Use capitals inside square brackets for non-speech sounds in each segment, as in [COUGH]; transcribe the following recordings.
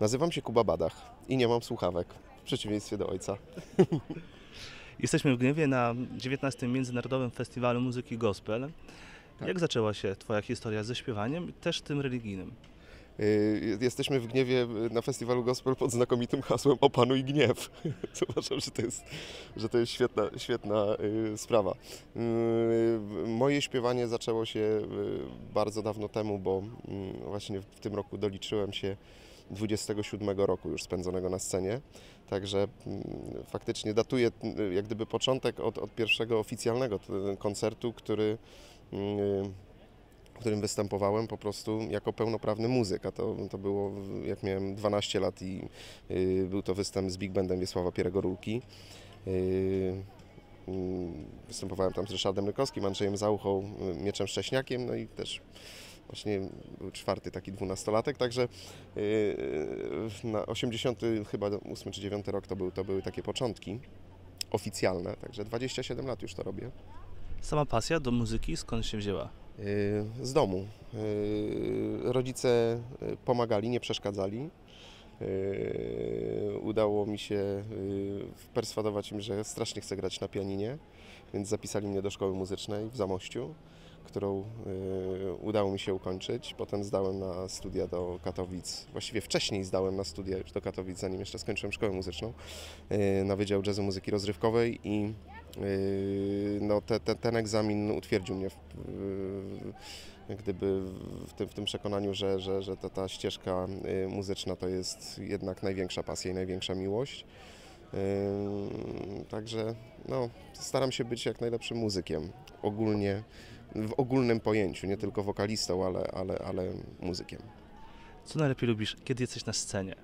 Nazywam się Kuba Badach i nie mam słuchawek, w przeciwieństwie do ojca. [LAUGHS] Jesteśmy w Gniewie na 19. Międzynarodowym Festiwalu Muzyki Gospel. Tak. Jak zaczęła się Twoja historia ze śpiewaniem, też tym religijnym? Y, Jesteśmy w Gniewie na festiwalu gospel pod znakomitym hasłem Opanuj gniew. [LAUGHS] Uważam, że to jest, że to jest świetna, świetna y, sprawa. Y, Moje śpiewanie zaczęło się y, bardzo dawno temu, bo mm, właśnie w tym roku doliczyłem się 27 roku już spędzonego na scenie. Także mm, faktycznie datuję y, jak gdyby początek od, od pierwszego oficjalnego koncertu, który y, w którym występowałem po prostu jako pełnoprawny muzyk, a to, to było jak miałem 12 lat i y, był to występ z Big Bandem Wiesława Pierego-Rulki. Y, mm, występowałem tam z Ryszardem Rykowskim, Andrzejem Zauchą, y, Mieczem Szcześniakiem, no i też właśnie był czwarty taki dwunastolatek, także y, na 80 chyba 8 czy 9 rok to, był, to były takie początki oficjalne, także 27 lat już to robię. Sama pasja do muzyki skąd się wzięła? Y, z domu. Y, Rodzice y, pomagali, nie przeszkadzali. Y, Udało mi się y, perswadować im, że strasznie chcę grać na pianinie, więc zapisali mnie do szkoły muzycznej w Zamościu, którą y, udało mi się ukończyć. Potem zdałem na studia do Katowic. Właściwie wcześniej zdałem na studia już do Katowic, zanim jeszcze skończyłem szkołę muzyczną y, na Wydział Jazzu Muzyki Rozrywkowej i Yy, no, te, te, ten egzamin utwierdził mnie w, gdyby w tym, w tym przekonaniu, że, że, że ta, ta ścieżka y, muzyczna to jest jednak największa pasja i największa miłość. Także no, staram się być jak najlepszym muzykiem ogólnie, w ogólnym pojęciu, nie tylko wokalistą, ale, ale, ale muzykiem. Co najlepiej lubisz, kiedy jesteś na scenie?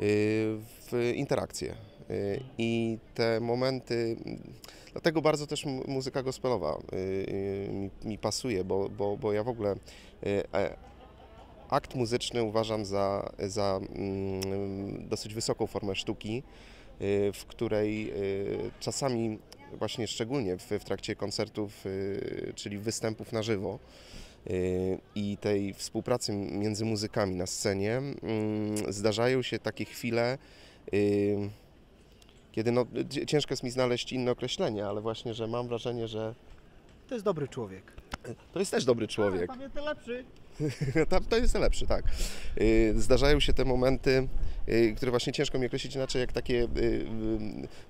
y, w interakcje. Y, I te momenty, dlatego bardzo też mu- muzyka gospelowa y, mi, mi pasuje, bo, bo, bo ja w ogóle e, akt muzyczny uważam za, za mm, dosyć wysoką formę sztuki, w której czasami, właśnie szczególnie w, w trakcie koncertów, y, czyli występów na żywo, y, i tej współpracy między muzykami na scenie mm, zdarzają się takie chwile, y, kiedy no, ciężko jest mi znaleźć inne określenie, ale właśnie, że mam wrażenie, że To jest dobry człowiek. To jest też dobry człowiek. Pamiętaj lepszy. [LAUGHS] To, to jest lepszy, tak. Y, Zdarzają się te momenty, y, które właśnie ciężko mi określić inaczej, jak takie y,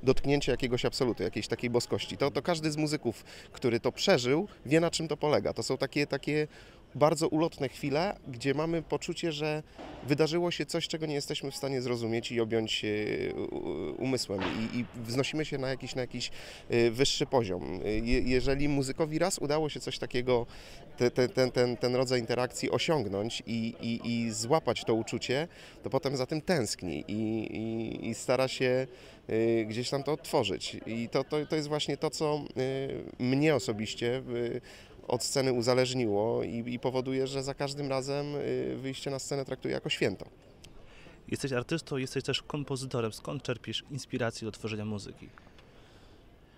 dotknięcie jakiegoś absolutu, jakiejś takiej boskości. To, to każdy z muzyków, który to przeżył, wie na czym to polega. To są takie, takie bardzo ulotne chwile, gdzie mamy poczucie, że wydarzyło się coś, czego nie jesteśmy w stanie zrozumieć i objąć u- umysłem i, i wznosimy się na jakiś, na jakiś y, wyższy poziom. Je- Jeżeli muzykowi raz udało się coś takiego te, te, ten, ten, ten rodzaj interakcji osiągnąć i, i, i złapać to uczucie, to potem za tym tęskni i, i, i stara się y, gdzieś tam to odtworzyć. I to, to, to jest właśnie to, co mnie osobiście od sceny uzależniło i, i powoduje, że za każdym razem y, wyjście na scenę traktuję jako święto. Jesteś artystą, jesteś też kompozytorem. Skąd czerpiesz inspirację do tworzenia muzyki?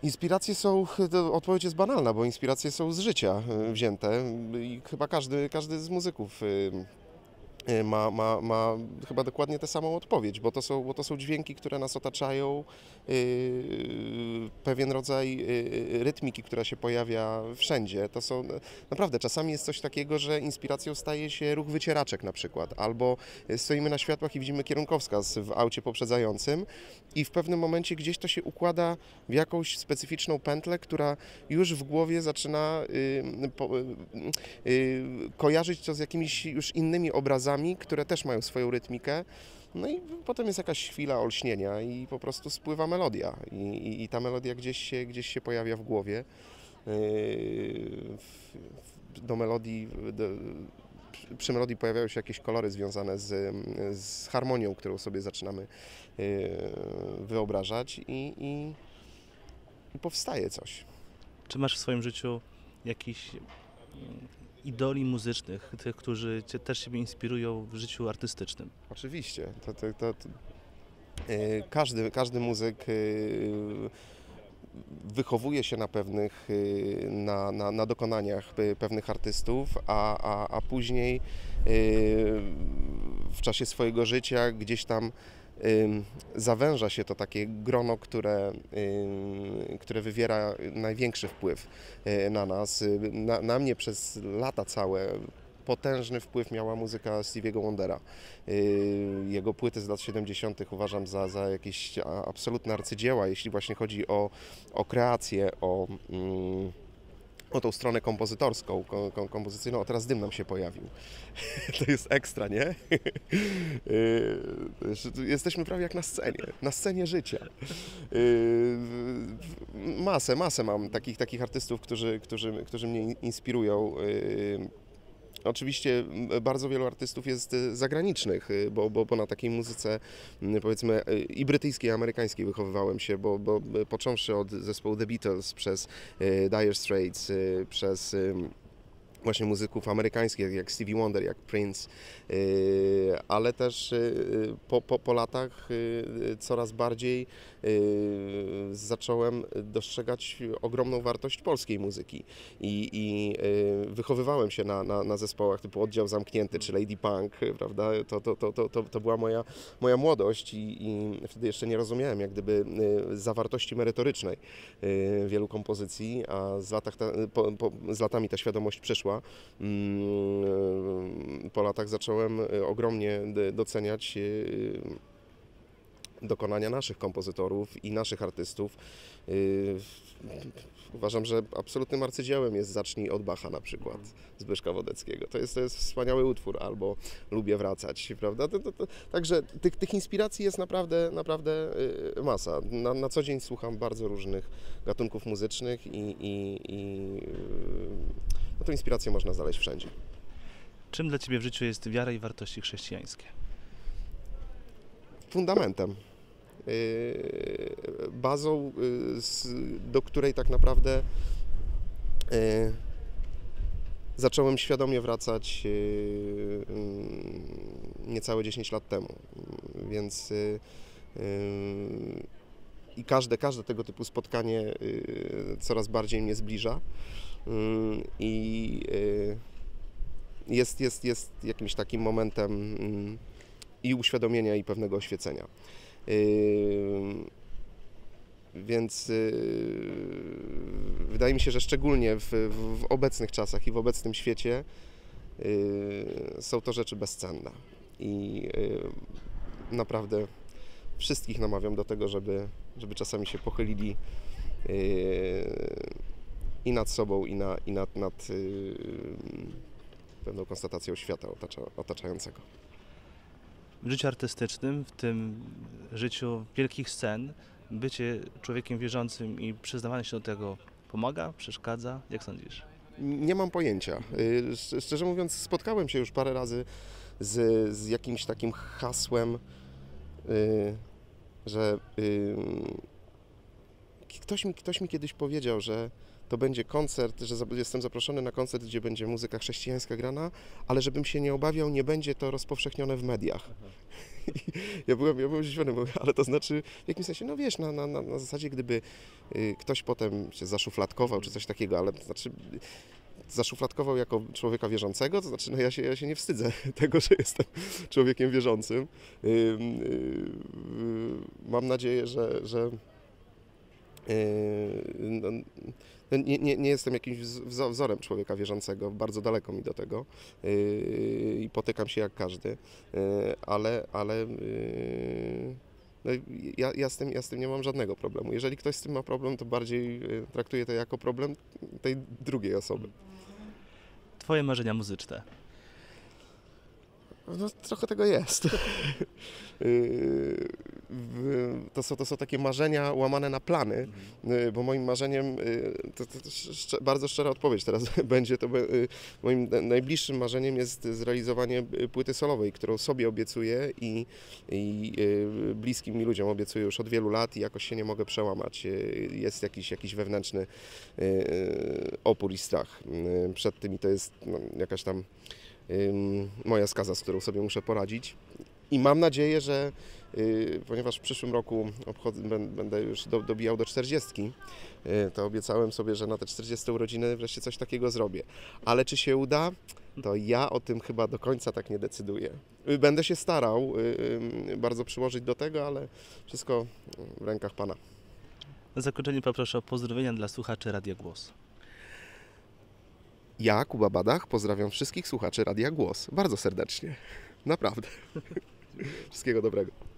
Inspiracje są, to odpowiedź jest banalna, bo inspiracje są z życia y, wzięte i chyba każdy, każdy z muzyków y, y, ma, ma, ma chyba dokładnie tę samą odpowiedź, bo to są, bo to są dźwięki, które nas otaczają, y, pewien rodzaj y, rytmiki, która się pojawia wszędzie. To są naprawdę czasami jest coś takiego, że inspiracją staje się ruch wycieraczek na przykład, albo stoimy na światłach i widzimy kierunkowskaz w aucie poprzedzającym i w pewnym momencie gdzieś to się układa w jakąś specyficzną pętlę, która już w głowie zaczyna y, po, y, y, kojarzyć to z jakimiś już innymi obrazami, które też mają swoją rytmikę. No i potem jest jakaś chwila olśnienia i po prostu spływa melodia i, i, i ta melodia gdzieś się, gdzieś się pojawia w głowie. Yy, Do melodii, do, przy- melodii pojawiają się jakieś kolory związane z, z harmonią, którą sobie zaczynamy yy, wyobrażać i, i, i powstaje coś. Czy masz w swoim życiu jakichś mm, idoli muzycznych, tych, którzy cię też siebie inspirują w życiu artystycznym? Oczywiście. To, to, to, to, yy, każdy, każdy muzyk yy, wychowuje się na pewnych, yy, na, na, na dokonaniach pewnych artystów, a, a, a później w czasie swojego życia gdzieś tam zawęża się to takie grono, które, które wywiera największy wpływ y, na nas. Y, Na, na mnie przez lata całe potężny wpływ miała muzyka Stevie'ego Wondera. Y, Jego płyty z lat 70. uważam za, za jakieś absolutne arcydzieła, jeśli właśnie chodzi o, o kreację, o, mm, o tą stronę kompozytorską, ko- ko- kompozycyjną. O, teraz dym nam się pojawił. [LAUGHS] To jest ekstra, nie? [LAUGHS] Y, Jesteśmy prawie jak na scenie, na scenie życia. Y, Masę, masę mam takich, takich artystów, którzy, którzy, którzy mnie inspirują. Oczywiście bardzo wielu artystów jest y, zagranicznych, y, bo, bo, bo na takiej muzyce powiedzmy y, i brytyjskiej, i amerykańskiej wychowywałem się, bo, bo począwszy od zespołu The Beatles, przez Dire Straits, przez właśnie muzyków amerykańskich jak Stevie Wonder, jak Prince, y, ale też y, po, po, po latach y, coraz bardziej zacząłem dostrzegać ogromną wartość polskiej muzyki i, i wychowywałem się na, na, na zespołach typu Oddział Zamknięty czy Lady Punk, prawda? To, to, to, to, to, to była moja, moja młodość i, i wtedy jeszcze nie rozumiałem jak gdyby zawartości merytorycznej wielu kompozycji, a z, latach ta, po, po, z latami ta świadomość przyszła. Mm, Po latach zacząłem y, ogromnie doceniać y, dokonania naszych kompozytorów i naszych artystów. Y, Uważam, że absolutnym arcydziełem jest Zacznij od Bacha na przykład, Zbyszka Wodeckiego. To jest, to jest wspaniały utwór, albo Lubię wracać, prawda? To, to, także tych, tych inspiracji jest naprawdę, naprawdę masa. Na, na co dzień słucham bardzo różnych gatunków muzycznych i, i, i no, tą inspirację można znaleźć wszędzie. Czym dla Ciebie w życiu jest wiara i wartości chrześcijańskie? fundamentem, yy, bazą, z, do której tak naprawdę yy, zacząłem świadomie wracać mm, niecałe 10 lat temu. Więc i każde, każde tego typu spotkanie coraz bardziej mnie zbliża. Yy, I yy, jest, jest, jest jakimś takim momentem mm, i uświadomienia, i pewnego oświecenia. Yy, Więc yy, wydaje mi się, że szczególnie w, w, obecnych czasach i w obecnym świecie są to rzeczy bezcenne. I naprawdę wszystkich namawiam do tego, żeby, żeby czasami się pochylili i nad sobą, i, na, i nad, nad yy, pewną konstatacją świata otacza, otaczającego. W życiu artystycznym, w tym życiu wielkich scen, bycie człowiekiem wierzącym i przyznawanie się do tego pomaga, przeszkadza? Jak sądzisz? Nie mam pojęcia. Y, szcz- Szczerze mówiąc, spotkałem się już parę razy z, z jakimś takim hasłem, y, że y, ktoś, mi, ktoś mi kiedyś powiedział, że to będzie koncert, że jestem zaproszony na koncert, gdzie będzie muzyka chrześcijańska grana, ale żebym się nie obawiał, nie będzie to rozpowszechnione w mediach. [LAUGHS] Ja byłem, ja byłem zdziwiony, ale to znaczy w jakimś sensie, no wiesz, na, na, na zasadzie, gdyby y, ktoś potem się zaszufladkował czy coś takiego, ale to znaczy zaszufladkował jako człowieka wierzącego, to znaczy no ja się, ja się nie wstydzę [LAUGHS] tego, że jestem człowiekiem wierzącym. Ym, yy, Mam nadzieję, że, że no, no nie, nie, nie jestem jakimś wzo- wzorem człowieka wierzącego, bardzo daleko mi do tego yy, i potykam się jak każdy, yy, ale, ale yy, no, ja, ja, z tym, ja z tym nie mam żadnego problemu. Jeżeli ktoś z tym ma problem, to bardziej yy, traktuję to jako problem tej drugiej osoby. Twoje marzenia muzyczne. No, trochę tego jest. [LAUGHS] To, są, to są takie marzenia łamane na plany, yy, bo moim marzeniem, yy, to, to, to bardzo szczera odpowiedź teraz [LAUGHS] będzie, to yy, moim na- najbliższym marzeniem jest zrealizowanie płyty solowej, którą sobie obiecuję i, i bliskim mi ludziom obiecuję już od wielu lat i jakoś się nie mogę przełamać. Jest jakiś, jakiś wewnętrzny opór i strach przed tym i to jest no, jakaś tam moja skaza, z którą sobie muszę poradzić. I mam nadzieję, że y, ponieważ w przyszłym roku obchodzę, bę- będę już do, dobijał do 40, y, to obiecałem sobie, że na te 40 urodziny wreszcie coś takiego zrobię. Ale czy się uda? to ja o tym chyba do końca tak nie decyduję. Y, Będę się starał bardzo przyłożyć do tego, ale wszystko w rękach Pana. Na zakończenie poproszę o pozdrowienia dla słuchaczy Radia Głos. Ja, Kuba Badach, pozdrawiam wszystkich słuchaczy Radia Głos bardzo serdecznie. Naprawdę. [LAUGHS] Wszystkiego dobrego.